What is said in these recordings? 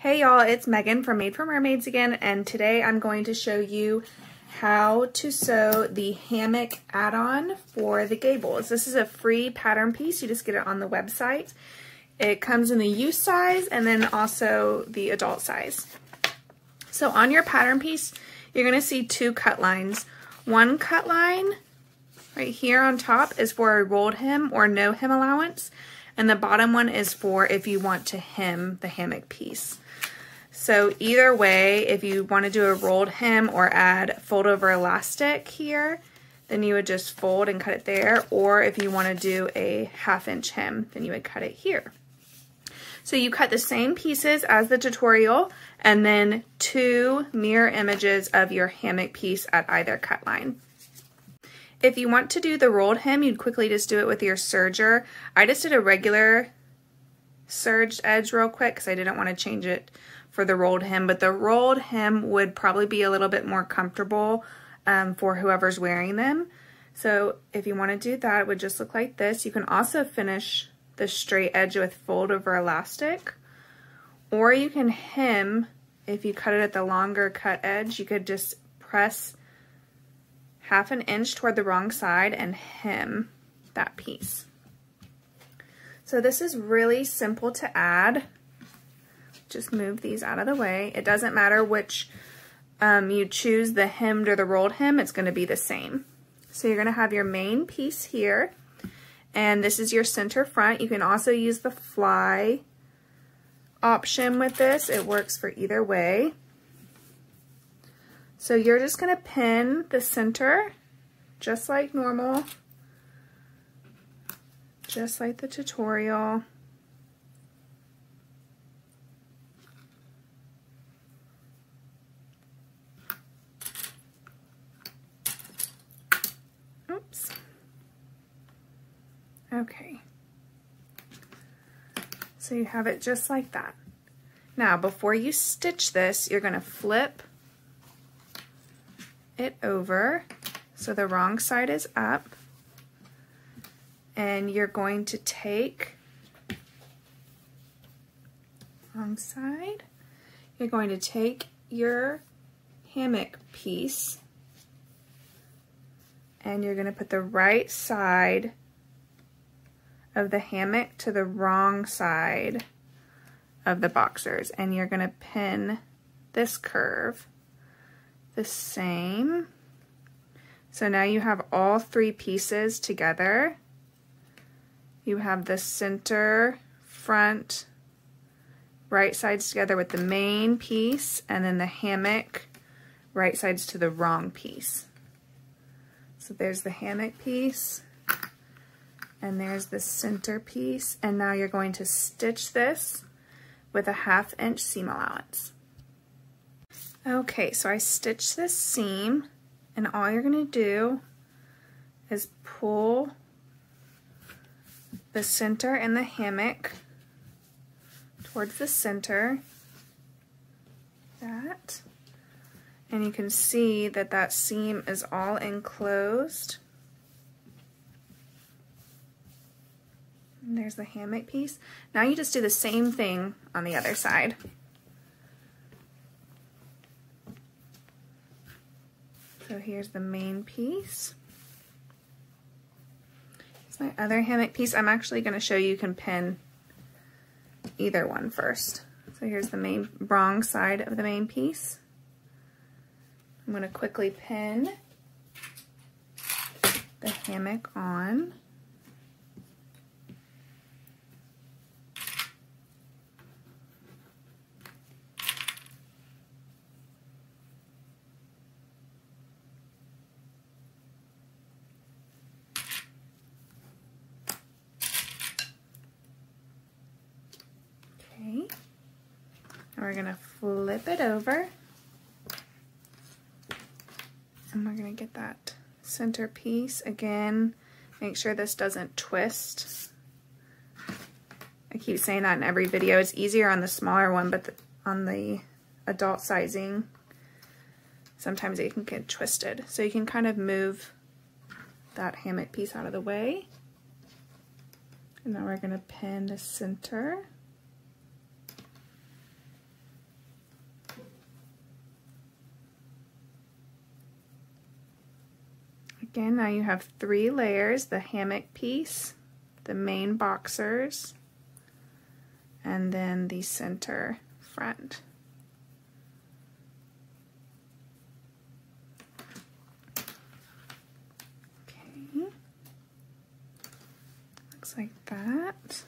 Hey y'all, it's Megan from Made for Mermaids again, and today I'm going to show you how to sew the hammock add-on for the gables. This is a free pattern piece, you just get it on the website. It comes in the youth size and then also the adult size. So on your pattern piece, you're going to see two cut lines. One cut line right here on top is for a rolled hem or no hem allowance, and the bottom one is for if you want to hem the hammock piece. So either way, if you want to do a rolled hem or add fold over elastic here, then you would just fold and cut it there. Or if you want to do a half inch hem, then you would cut it here. So you cut the same pieces as the tutorial and then two mirror images of your hammock piece at either cut line. If you want to do the rolled hem, you'd quickly just do it with your serger. I just did a regular serged edge real quick because I didn't want to change it for the rolled hem, but the rolled hem would probably be a little bit more comfortable um, for whoever's wearing them. So if you want to do that, it would just look like this. You can also finish the straight edge with fold over elastic, or you can hem, if you cut it at the longer cut edge, you could just press half an inch toward the wrong side and hem that piece. So this is really simple to add just move these out of the way. It doesn't matter which um, you choose, the hemmed or the rolled hem, it's going to be the same. So you're going to have your main piece here, and this is your center front. You can also use the fly option with this. It works for either way. So you're just going to pin the center just like normal, just like the tutorial. Okay. So you have it just like that. Now, before you stitch this, you're going to flip it over so the wrong side is up. And you're going to take, wrong side, you're going to take your hammock piece and you're going to put the right side of the hammock to the wrong side of the boxers and you're going to pin this curve the same. So now you have all three pieces together. You have the center, front, right sides together with the main piece and then the hammock right sides to the wrong piece. So there's the hammock piece and there's the center piece and now you're going to stitch this with a half inch seam allowance. Okay, so I stitched this seam and all you're going to do is pull the center and the hammock towards the center, that, and you can see that that seam is all enclosed And there's the hammock piece. Now you just do the same thing on the other side. So here's the main piece. It's my other hammock piece. I'm actually going to show you you can pin either one first. So here's the main wrong side of the main piece. I'm going to quickly pin the hammock on. We're gonna flip it over. And we're gonna get that center piece again. Make sure this doesn't twist. I keep saying that in every video. It's easier on the smaller one, but the, on the adult sizing, sometimes it can get twisted. So you can kind of move that hammock piece out of the way. And now we're gonna pin the center. Again, now you have three layers, the hammock piece, the main boxers, and then the center front. Okay, looks like that.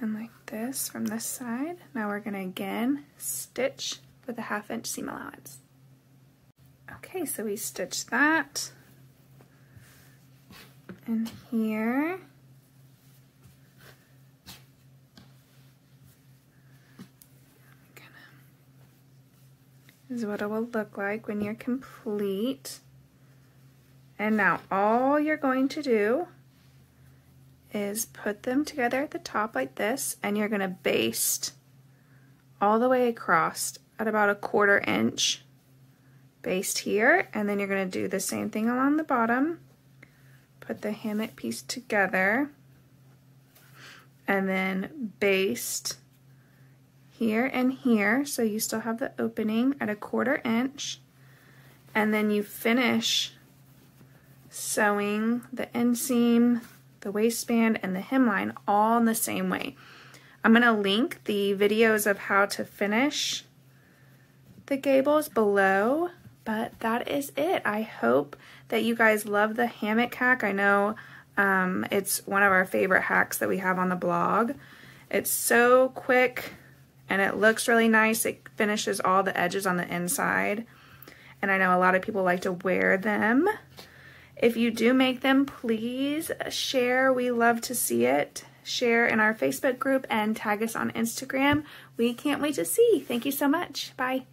And like this from this side. Now we're gonna again stitch with a half inch seam allowance. Okay, so we stitched that. And here. is what it will look like when you're complete. And now all you're going to do is put them together at the top like this and you're going to baste all the way across at about a quarter inch baste here and then you're going to do the same thing along the bottom. Put the hammock piece together and then baste here and here so you still have the opening at a quarter inch. And then you finish sewing the inseam, the waistband, and the hemline all in the same way. I'm going to link the videos of how to finish the gables below, but that is it. I hope that you guys love the hammock hack. I know um, it's one of our favorite hacks that we have on the blog. It's so quick and it looks really nice. It finishes all the edges on the inside. And I know a lot of people like to wear them. If you do make them, please share. We love to see it. Share in our Facebook group and tag us on Instagram. We can't wait to see. Thank you so much. Bye.